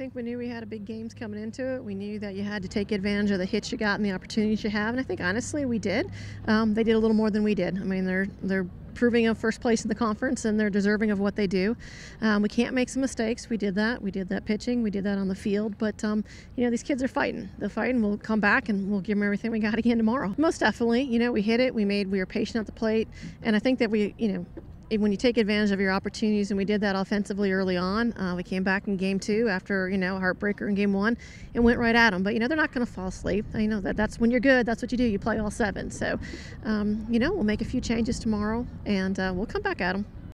think we knew we had a big games coming into it. We knew that you had to take advantage of the hits you got and the opportunities you have, and I think honestly we did. Um, they did a little more than we did. I mean, they're they're proving of first place in the conference and they're deserving of what they do. Um, we can't make some mistakes. We did that. We did that pitching. We did that on the field. But um, you know, these kids are fighting. They're fighting. We'll come back and we'll give them everything we got again tomorrow. Most definitely. You know, we hit it. We made. We were patient at the plate, and I think that we, you know, when you take advantage of your opportunities, and we did that offensively early on. Uh, we came back in game two after you know a heartbreaker in game one, and went right at them. But you know they're not going to fall asleep. You know that that's when you're good. That's what you do. You play all seven. So, um, you know we'll make a few changes tomorrow, and uh, we'll come back at them.